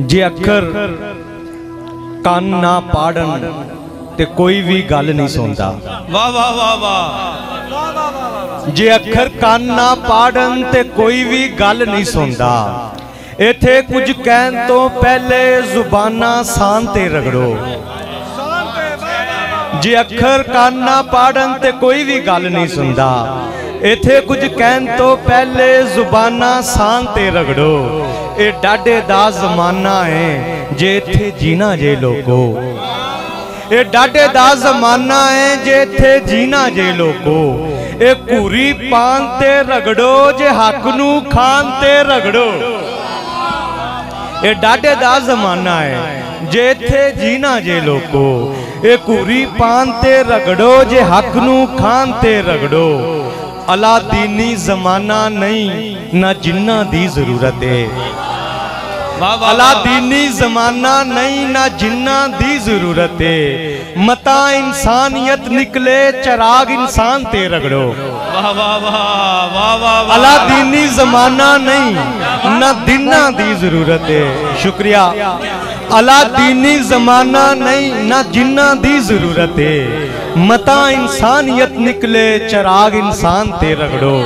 ਜੇ ਅੱਖਰ ਕੰਨ ਨਾ ਪਾੜਨ ਤੇ ਕੋਈ ਵੀ ਗੱਲ ਨਹੀਂ ਸੁਣਦਾ। ਵਾਹ ਵਾਹ ਵਾਹ ਵਾਹ। ਜੇ ਅੱਖਰ ਕੰਨ ਨਾ ਪਾੜਨ ਤੇ ਕੋਈ ਵੀ ਗੱਲ ਨਹੀਂ ਸੁਣਦਾ ਇੱਥੇ ਕੁਝ ਕਹਿਣ ਤੋਂ ਪਹਿਲੇ ਜ਼ੁਬਾਨਾਂ ਸਾਨ ਤੇ ਰਗੜੋ। ਜੇ ਅੱਖਰ ਕੰਨ ਨਾ ਪਾੜਨ ਤੇ ਕੋਈ ਵੀ ਗੱਲ ਨਹੀਂ ਸੁਣਦਾ, ਇੱਥੇ ਕੁਝ ਕਹਿਣ ਤੋਂ ਪਹਿਲੇ ਜ਼ੁਬਾਨਾਂ ਸਾਨ ਤੇ ਰਗੜੋ। ਇਹ ਡਾਡੇ ਦਾ ਜ਼ਮਾਨਾ ਹੈ ਜੇ ਇੱਥੇ ਜੀਣਾ ਜੇ ਲੋਕੋ। ਇਹ ਡਾਡੇ ਦਾ ਜ਼ਮਾਨਾ ਹੈ ਜੇ ਇੱਥੇ ਜੀਣਾ ਜੇ ਲੋਕੋ। ਇਹ ਘੂਰੀ ਪਾਨ ਤੇ ਰਗੜੋ, ਜੇ ਹੱਕ ਨੂੰ ਖਾਨ ਤੇ ਰਗੜੋ। ਇਹ ਡਾਡੇ ਦਾ ਜ਼ਮਾਨਾ ਹੈ ਜੇ ਇੱਥੇ ਜੀਣਾ ਜੇ ਲੋਕੋ ਇਹ ਘੂਰੀ ਪਾਨ ਤੇ ਰਗੜੋ ਜੇ ਹੱਕ ਨੂੰ ਖਾਨ ਤੇ ਰਗੜੋ ਅਲਾ ਦੀਨੀ ਜ਼ਮਾਨਾ ਨਹੀਂ ਨਾ ਜਿੰਨਾ ਦੀ ਜ਼ਰੂਰਤ ਹੈ ਵਾਹ ਵਾਹ ਅਲਾ ਦੀਨੀ ਜ਼ਮਾਨਾ ਨਹੀਂ ਨਾ ਜਿੰਨਾ ਦੀ ਜ਼ਰੂਰਤ ਹੈ ਮਤਾ ਇਨਸਾਨੀਅਤ ਨਿਕਲੇ ਚਰਾਗ ਇਨਸਾਨ ਤੇ ਰਗੜੋ ਵਾਹ ਵਾਹ ਵਾਹ ਵਾਹ ਵਾਹ ਅਲਾ ਦੀਨੀ ਜ਼ਮਾਨਾ ਨਹੀਂ, ਨਾ ਦਿਨਾਂ ਦੀ ਜ਼ਰੂਰਤ ਹੈ ਜਿੰਨਾ ਦੀ ਜ਼ਰੂਰਤ ਹੈ ਮਤਾ ਇਨਸਾਨੀਅਤ ਨਿਕਲੇ, ਚਰਾਗ ਇਨਸਾਨ ਤੇ ਰਗੜੋ।